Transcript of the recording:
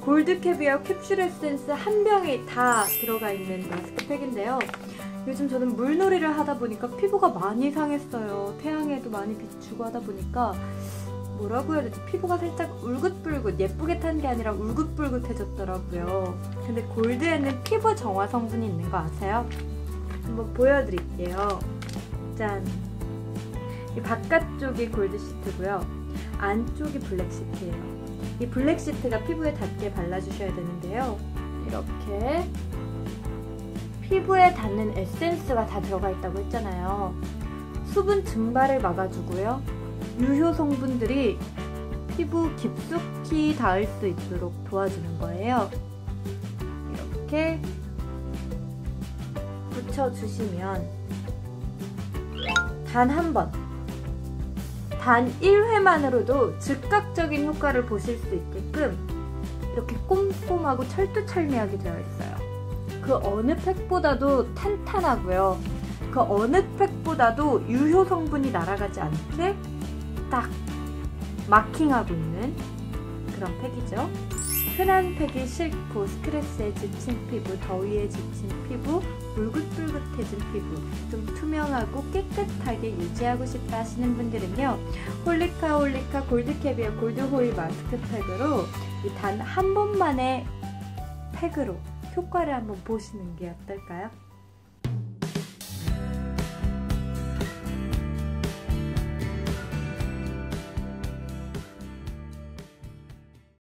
골드 캐비어 캡슐 에센스 한 병이 다 들어가 있는 마스크팩인데요. 요즘 저는 물놀이를 하다 보니까 피부가 많이 상했어요. 태양에도 많이 비추고 하다 보니까 뭐라고 해야 되지? 피부가 살짝 울긋불긋 예쁘게 탄 게 아니라 울긋불긋해졌더라고요. 근데 골드에는 피부 정화 성분이 있는 거 아세요? 한번 보여드릴게요. 짠! 이 바깥쪽이 골드 시트고요. 안쪽이 블랙 시트예요. 이 블랙 시트가 피부에 닿게 발라주셔야 되는데요. 이렇게 피부에 닿는 에센스가 다 들어가 있다고 했잖아요. 수분 증발을 막아주고요. 유효 성분들이 피부 깊숙이 닿을 수 있도록 도와주는 거예요. 이렇게 붙여주시면 단 한 번, 단 1회만으로도 즉각적인 효과를 보실 수 있게끔 이렇게 꼼꼼하고 철두철미하게 되어 있어요. 그 어느 팩보다도 탄탄하고요. 그 어느 팩보다도 유효 성분이 날아가지 않게 딱 마킹하고 있는 그런 팩이죠. 흔한 팩이 싫고 스트레스에 지친 피부, 더위에 지친 피부, 울긋불긋해진 피부, 좀 투명하고 깨끗하게 유지하고 싶다 하시는 분들은요. 홀리카 홀리카 골드캐비어 골드호일 마스크팩으로 단 한 번만의 팩으로 효과를 한번 보시는 게 어떨까요?